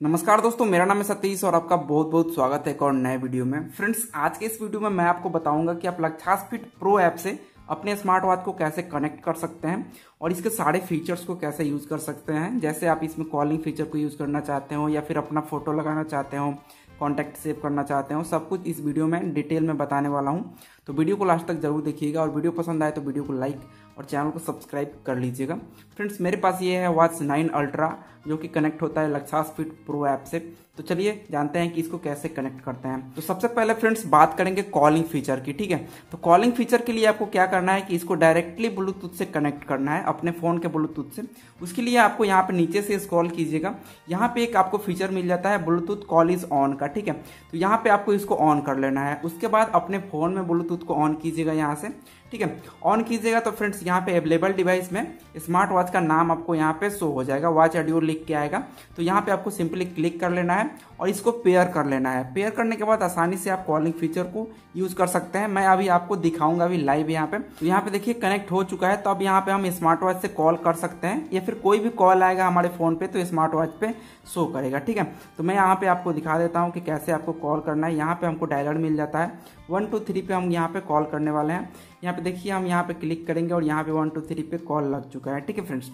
नमस्कार दोस्तों, मेरा नाम है सतीश और आपका बहुत बहुत स्वागत है एक और नए वीडियो में। फ्रेंड्स, आज के इस वीडियो में मैं आपको बताऊँगा कि आप लक्षास फिट प्रो ऐप से अपने स्मार्ट वॉच को कैसे कनेक्ट कर सकते हैं और इसके सारे फीचर्स को कैसे यूज़ कर सकते हैं। जैसे आप इसमें कॉलिंग फीचर को यूज़ करना चाहते हो या फिर अपना फ़ोटो लगाना चाहते हो, कॉन्टैक्ट सेव करना चाहते हो, सब कुछ इस वीडियो में डिटेल में बताने वाला हूँ। तो वीडियो को लास्ट तक ज़रूर देखिएगा और वीडियो पसंद आए तो वीडियो को लाइक और चैनल को सब्सक्राइब कर लीजिएगा। फ्रेंड्स, मेरे पास ये है वॉच नाइन अल्ट्रा जो कि कनेक्ट होता है लक्षास फिट प्रो ऐप से। तो चलिए, जानते हैं कि इसको कैसे कनेक्ट करते हैं। तो सबसे पहले फ्रेंड्स, बात करेंगे कॉलिंग फीचर की, ठीक है? तो कॉलिंग फीचर के लिए आपको क्या करना है कि इसको डायरेक्टली ब्लूटूथ से कनेक्ट करना है, अपने फ़ोन के ब्लूटूथ से। उसके लिए आपको यहाँ पे नीचे से स्क्रॉल कीजिएगा। यहाँ पे एक आपको फीचर मिल जाता है ब्लूटूथ कॉल इज़ ऑन का, ठीक है? तो यहाँ पे आपको इसको ऑन कर लेना है। उसके बाद अपने फ़ोन में ब्लूटूथ को ऑन कीजिएगा यहाँ से, ठीक है? ऑन कीजिएगा तो फ्रेंड्स यहाँ पे अवेलेबल डिवाइस में स्मार्ट वॉच का नाम आपको यहाँ पे शो हो जाएगा वॉच एड्यूर लिख के आएगा। तो यहाँ पे आपको सिंपली क्लिक कर लेना है और इसको पेयर कर लेना है। पेयर करने के बाद आसानी से आप कॉलिंग फीचर को यूज़ कर सकते हैं। मैं अभी आपको दिखाऊँगा अभी लाइव यहाँ पे। तो यहाँ पे देखिए कनेक्ट हो चुका है। तो अब यहाँ पे हम स्मार्ट वॉच से कॉल कर सकते हैं। या फिर कोई भी कॉल आएगा हमारे फ़ोन पे तो स्मार्ट वॉच पे शो करेगा। ठीक है? तो मैं यहाँ पे आपको दिखा देता हूँ कि कैसे आपको कॉल करना है। यहाँ पे हमको डायलर मिल जाता है। वन टू थ्री पे हम यहाँ पे कॉल करने वाले हैं। यहाँ पे देखिए हम यहाँ पे क्लिक करेंगे और यहाँ पे वन टू थ्री पे कॉल लग चुका है। ठीक है फ्रेंड्स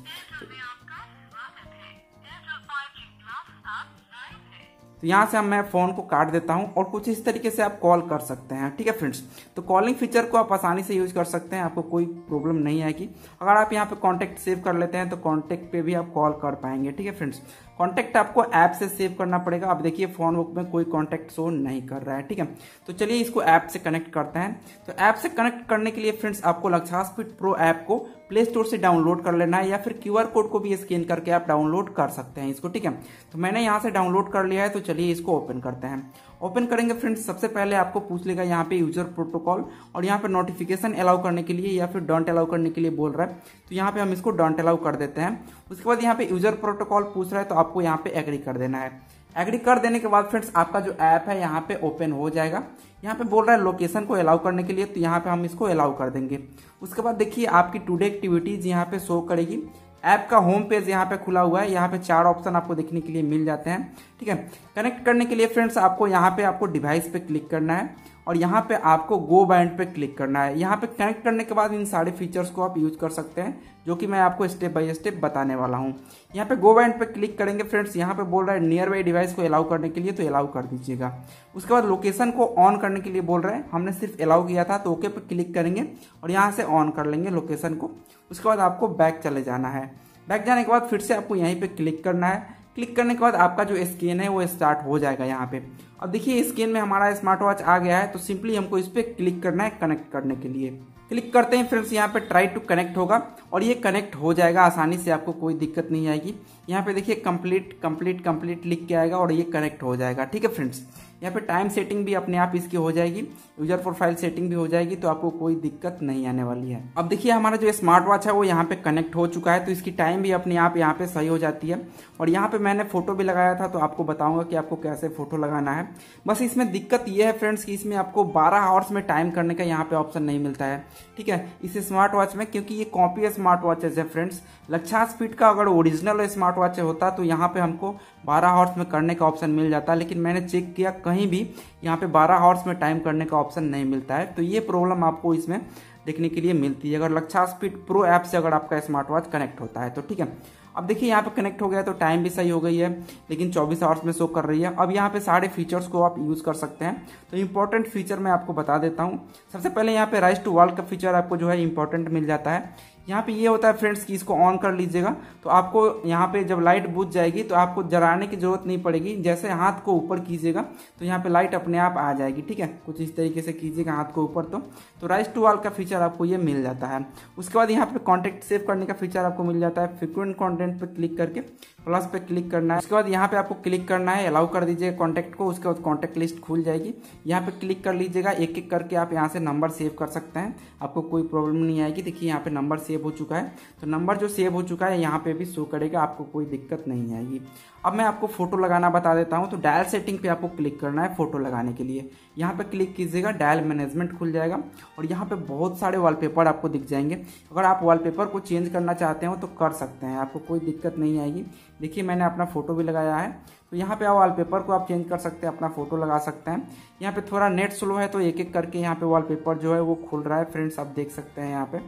तो यहाँ से हम, मैं फ़ोन को काट देता हूँ और कुछ इस तरीके से आप कॉल कर सकते हैं, ठीक है फ्रेंड्स? तो कॉलिंग फीचर को आप आसानी से यूज़ कर सकते हैं, आपको कोई प्रॉब्लम नहीं आएगी। अगर आप यहाँ पे कॉन्टेक्ट सेव कर लेते हैं तो कॉन्टेक्ट पे भी आप कॉल कर पाएँगे, ठीक है फ्रेंड्स? कॉन्टैक्ट आपको ऐप से सेव करना पड़ेगा। अब देखिए फ़ोन बुक में कोई कॉन्टैक्ट शो नहीं कर रहा है, ठीक है? तो चलिए इसको ऐप से कनेक्ट करते हैं। तो ऐप से कनेक्ट करने के लिए फ्रेंड्स आपको लक्षास फिट प्रो ऐप को प्ले स्टोर से डाउनलोड कर लेना है या फिर क्यूआर कोड को भी स्कैन करके आप डाउनलोड कर सकते हैं इसको, ठीक है? तो मैंने यहाँ से डाउनलोड कर लिया है तो चलिए इसको ओपन करते हैं। ओपन करेंगे फ्रेंड्स, सबसे पहले आपको पूछ लेगा यहाँ पे यूज़र प्रोटोकॉल और यहाँ पे नोटिफिकेशन अलाउ करने के लिए या फिर डोंट अलाउ करने के लिए बोल रहा है। तो यहाँ पे हम इसको डोंट अलाउ कर देते हैं। उसके बाद यहाँ पे यूज़र प्रोटोकॉल पूछ रहा है तो आपको यहाँ पे एग्री कर देना है। एग्री कर देने के बाद फ्रेंड्स, आपका जो ऐप है यहाँ पे ओपन हो जाएगा। यहाँ पे बोल रहा है लोकेशन को अलाउ करने के लिए तो यहाँ पे हम इसको अलाउ कर देंगे। उसके बाद देखिए, आपकी टूडे एक्टिविटीज़ यहाँ पे शो करेगी। ऐप का होम पेज यहाँ पे खुला हुआ है। यहाँ पे चार ऑप्शन आपको देखने के लिए मिल जाते हैं। ठीक है? कनेक्ट करने के लिए फ्रेंड्स आपको यहाँ पे आपको डिवाइस पे क्लिक करना है। और यहाँ पे आपको गो बैंड पे क्लिक करना है। यहाँ पे कनेक्ट करने के बाद इन सारे फीचर्स को आप यूज़ कर सकते हैं, जो कि मैं आपको स्टेप बाय स्टेप बताने वाला हूँ। यहाँ पे गो बैंड पे क्लिक करेंगे फ्रेंड्स यहाँ पे बोल रहा है नियर बाई डिवाइस को अलाउ करने के लिए तो अलाउ कर दीजिएगा। उसके बाद लोकेशन को ऑन करने के लिए बोल रहे हैं, हमने सिर्फ़ अलाउ किया था तो ओके पे क्लिक करेंगे और यहाँ से ऑन कर लेंगे लोकेशन को। उसके बाद आपको बैक चले जाना है। बैक जाने के बाद फिर से आपको यहीं पर क्लिक करना है। क्लिक करने के बाद आपका जो स्कैन है वो स्टार्ट हो जाएगा यहाँ पे। अब देखिए, स्कैन में हमारा स्मार्ट वॉच आ गया है तो सिंपली हमको इस पर क्लिक करना है कनेक्ट करने के लिए। क्लिक करते हैं, फ्रेंड्स, यहाँ पे ट्राई टू कनेक्ट होगा, और ये कनेक्ट हो जाएगा आसानी से, आपको कोई दिक्कत नहीं आएगी। यहाँ पे देखिए कंप्लीट कंप्लीट कंप्लीट लिख के आएगा, और ये कनेक्ट हो जाएगा। ठीक है, फ्रेंड्स? यहाँ पे टाइम सेटिंग भी अपने आप इसकी हो जाएगी यूज़र प्रोफ़ाइल सेटिंग भी हो जाएगी तो आपको कोई दिक्कत नहीं आने वाली है। अब देखिए, हमारा जो स्मार्ट वॉच है, वो यहाँ पे कनेक्ट हो चुका है तो इसकी टाइम भी अपने आप यहाँ पे सही हो जाती है। और यहाँ पे मैंने फ़ोटो भी लगाया था तो आपको बताऊँगा कि आपको कैसे फ़ोटो लगाना है। बस इसमें दिक्कत ये है फ्रेंड्स कि इसमें आपको बारह आवर्स में टाइम करने का यहाँ पे ऑप्शन नहीं मिलता है। ठीक है? इस स्मार्ट वॉच में, क्योंकि ये कॉपी स्मार्ट वॉचेज है फ्रेंड्स लक्षास फीट का अगर ओरिजिनल स्मार्ट वॉच होता तो यहाँ पे हमको बारह आवर्स में करने का ऑप्शन मिल जाता, लेकिन मैंने चेक किया, कहीं भी यहाँ पे 12 हॉर्स में टाइम करने का ऑप्शन नहीं मिलता है तो ये प्रॉब्लम आपको इसमें देखने के लिए मिलती है। अगर लक्षा स्पीड प्रो ऐप से अगर आपका स्मार्ट वॉच कनेक्ट होता है तो ठीक है। अब देखिए यहाँ पे कनेक्ट हो गया तो टाइम भी सही हो गई है, लेकिन 24 आवर्स में शो कर रही है। अब यहाँ पे सारे फीचर्स को आप यूज़ कर सकते हैं। तो इंपॉर्टेंट फीचर मैं आपको बता देता हूँ। सबसे पहले यहाँ पे राइस टू वर्ल्ड का फीचर आपको जो है इंपॉर्टेंट मिल जाता है। यहाँ पे ये होता है फ्रेंड्स कि, इसको ऑन कर लीजिएगा। तो आपको यहाँ पे जब लाइट बुझ जाएगी तो आपको जलाने की ज़रूरत नहीं पड़ेगी। जैसे हाथ को ऊपर कीजिएगा तो यहाँ पे लाइट अपने आप आ जाएगी, ठीक है? कुछ इस तरीके से कीजिएगा हाथ को ऊपर तो। तो राइस टू वॉल का फीचर आपको ये मिल जाता है। उसके बाद यहाँ पे कॉन्टेक्ट सेव करने का फीचर आपको मिल जाता है। फ्रिक्वेंट कॉन्टेंट पे क्लिक करके प्लस पे क्लिक करना है। उसके बाद यहाँ पे आपको क्लिक करना है अलाउ कर दीजिएगा कॉन्टैक्ट को, उसके बाद कॉन्टैक्ट लिस्ट खुल जाएगी। यहाँ पे क्लिक कर लीजिएगा एक एक करके आप यहाँ से नंबर सेव कर सकते हैं। आपको कोई प्रॉब्लम नहीं आएगी। देखिए यहाँ पे नंबर सेव हो चुका है। तो नंबर जो सेव हो चुका है, यहाँ पे भी शो करेगा, आपको कोई दिक्कत नहीं आएगी। अब मैं आपको फ़ोटो लगाना बता देता हूँ तो डायल सेटिंग पे आपको क्लिक करना है फ़ोटो लगाने के लिए। यहाँ पे क्लिक कीजिएगा डायल मैनेजमेंट खुल जाएगा और यहाँ पे बहुत सारे वॉलपेपर आपको दिख जाएँगे। अगर आप वॉलपेपर को चेंज करना चाहते हो तो कर सकते हैं, आपको कोई दिक्कत नहीं आएगी। देखिए, मैंने अपना फ़ोटो भी लगाया है। तो यहाँ पे वॉलपेपर को आप चेंज कर सकते हैं, अपना फ़ोटो लगा सकते हैं। यहाँ पे थोड़ा नेट स्लो है तो एक एक करके यहाँ पे वॉलपेपर जो है वो खुल रहा है। फ्रेंड्स आप देख सकते हैं यहाँ पे।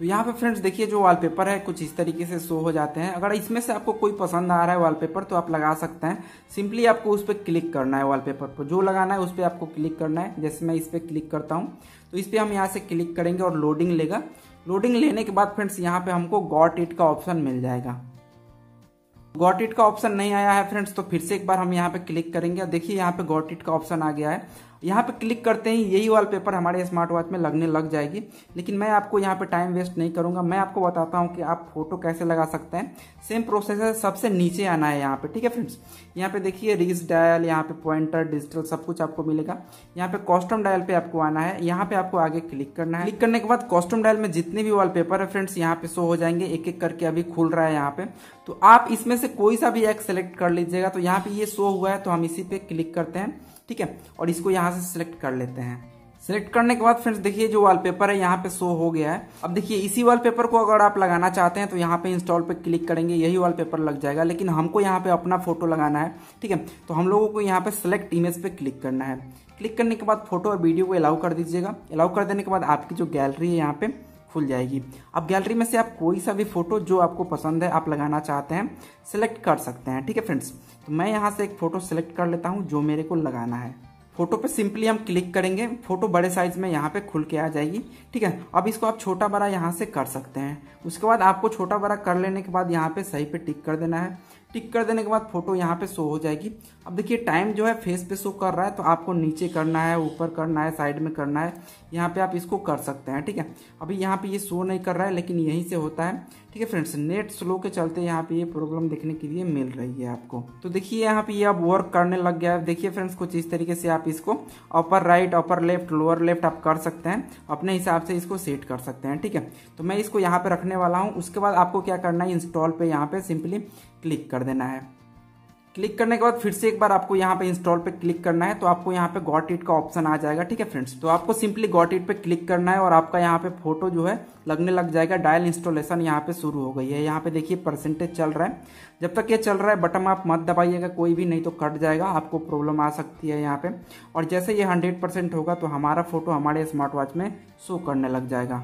तो यहाँ पे फ्रेंड्स देखिए, जो वॉलपेपर है, कुछ इस तरीके से शो हो जाते हैं। अगर इसमें से आपको कोई पसंद आ रहा है वॉलपेपर तो आप लगा सकते हैं। सिंपली आपको उस पर क्लिक करना है वॉलपेपर पर। जो लगाना है, उस पर आपको क्लिक करना है। जैसे मैं इस पर क्लिक करता हूँ तो इस पर हम यहाँ से क्लिक करेंगे और लोडिंग लेगा। लोडिंग लेने के बाद फ्रेंड्स यहाँ पे हमको गॉट इट का ऑप्शन मिल जाएगा। गॉट इट का ऑप्शन नहीं आया है फ्रेंड्स तो फिर से एक बार हम यहाँ पे क्लिक करेंगे। देखिए, यहाँ पे गॉट इट का ऑप्शन आ गया है। यहाँ पे क्लिक करते ही यही वॉलपेपर हमारे स्मार्ट वॉच में लगने लग जाएगी। लेकिन मैं आपको यहाँ पे टाइम वेस्ट नहीं करूँगा। मैं आपको बताता हूँ कि आप फ़ोटो कैसे लगा सकते हैं। सेम प्रोसेस है, सबसे नीचे आना है यहाँ पे, ठीक है फ्रेंड्स यहाँ पे देखिए रीज डायल यहाँ पे पॉइंटर डिजिटल सब कुछ आपको मिलेगा। यहाँ पे कॉस्टम डायल पे आपको आना है। यहाँ पे आपको आगे क्लिक करना है। क्लिक करने के बाद कॉस्टम डायल में जितने भी वॉलपेपर है फ्रेंड्स यहाँ पे शो हो जाएँगे। एक एक करके अभी खुल रहा है यहाँ पे। तो आप इसमें से कोई सा भी एक सेलेक्ट कर लीजिएगा। तो यहाँ पे ये शो हुआ है तो हम इसी पे क्लिक करते हैं। ठीक है? और इसको यहाँ से सिलेक्ट कर लेते हैं। सिलेक्ट करने के बाद फ्रेंड्स देखिए जो वॉलपेपर है, यहाँ पे शो हो गया है। अब देखिए, इसी वॉलपेपर को अगर आप लगाना चाहते हैं तो यहाँ पे इंस्टॉल पे क्लिक करेंगे, यही वॉलपेपर लग जाएगा। लेकिन हमको यहाँ पे अपना फ़ोटो लगाना है, ठीक है? तो हम लोगों को यहाँ पे सिलेक्ट इमेज पे क्लिक करना है। क्लिक करने के बाद फ़ोटो और वीडियो को अलाउ कर दीजिएगा। अलाउ कर देने के बाद आपकी जो गैलरी है, यहाँ पे खुल जाएगी। अब गैलरी में से आप कोई सा भी फ़ोटो जो आपको पसंद है, आप लगाना चाहते हैं सिलेक्ट कर सकते हैं, ठीक है फ्रेंड्स तो मैं यहाँ से एक फ़ोटो सेलेक्ट कर लेता हूँ जो मेरे को लगाना है। फ़ोटो पे सिंपली हम क्लिक करेंगे। फ़ोटो बड़े साइज़ में यहाँ पे खुल के आ जाएगी। ठीक है? अब इसको आप छोटा बड़ा यहाँ से कर सकते हैं। उसके बाद आपको छोटा बड़ा कर लेने के बाद यहाँ पे सही पे टिक कर देना है। टिक कर देने के बाद फ़ोटो यहाँ पे शो हो जाएगी। अब देखिए टाइम जो है फेस पे शो कर रहा है तो आपको नीचे करना है, ऊपर करना है साइड में करना है, यहाँ पे आप इसको कर सकते हैं, ठीक है? अभी यहाँ पे ये शो नहीं कर रहा है, लेकिन यहीं से होता है, ठीक है फ्रेंड्स नेट स्लो के चलते यहाँ पे ये प्रॉब्लम देखने के लिए मिल रही है आपको। तो देखिए, यहाँ पे ये अब वर्क करने लग गया है। देखिए फ्रेंड्स कुछ इस तरीके से आप इसको upper right upper left lower left आप कर सकते हैं। अपने हिसाब से इसको सेट कर सकते हैं, ठीक है? तो मैं इसको यहाँ पे रखने वाला हूँ। उसके बाद आपको क्या करना है इंस्टॉल पे यहाँ पे सिंपली क्लिक कर देना है। क्लिक करने के बाद फिर से एक बार आपको यहाँ पे इंस्टॉल पे क्लिक करना है तो आपको यहाँ पे गॉट इट का ऑप्शन आ जाएगा, ठीक है फ्रेंड्स तो आपको सिंपली गॉट इट पे क्लिक करना है और आपका यहाँ पे फ़ोटो जो है लगने लग जाएगा डायल इंस्टॉलेशन यहाँ पे शुरू हो गई है। यहाँ पे देखिए परसेंटेज चल रहा है। जब तक ये चल रहा है बटन आप मत दबाइएगा, कोई भी नहीं तो कट जाएगा, आपको प्रॉब्लम आ सकती है यहाँ पे। और जैसे ये हंड्रेड होगा तो हमारा फ़ोटो हमारे स्मार्ट वॉच में शो करने लग जाएगा।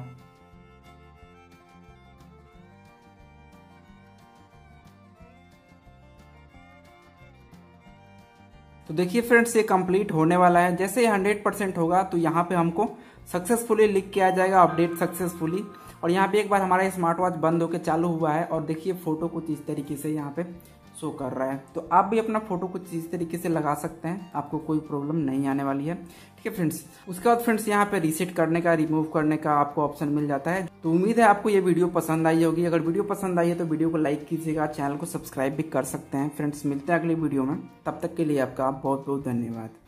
तो देखिए फ्रेंड्स, ये कंप्लीट होने वाला है। जैसे ये हंड्रेड परसेंट होगा तो यहाँ पे हमको सक्सेसफुली लिख के आ जाएगा अपडेट सक्सेसफुली और यहाँ पे एक बार हमारा स्मार्ट वॉच बंद होकर चालू हुआ है, और देखिए फ़ोटो कुछ इस तरीके से यहाँ पे शो कर रहा है। तो आप भी अपना फ़ोटो कुछ इस तरीके से लगा सकते हैं, आपको कोई प्रॉब्लम नहीं आने वाली है। ठीक है फ्रेंड्स, उसके बाद फ्रेंड्स यहाँ पे रीसेट करने का रिमूव करने का आपको ऑप्शन मिल जाता है। तो उम्मीद है आपको ये वीडियो पसंद आई होगी। अगर वीडियो पसंद आई है तो वीडियो को लाइक कीजिएगा, चैनल को सब्सक्राइब भी कर सकते हैं। फ्रेंड्स, मिलते हैं अगली वीडियो में। तब तक के लिए आपका बहुत बहुत धन्यवाद।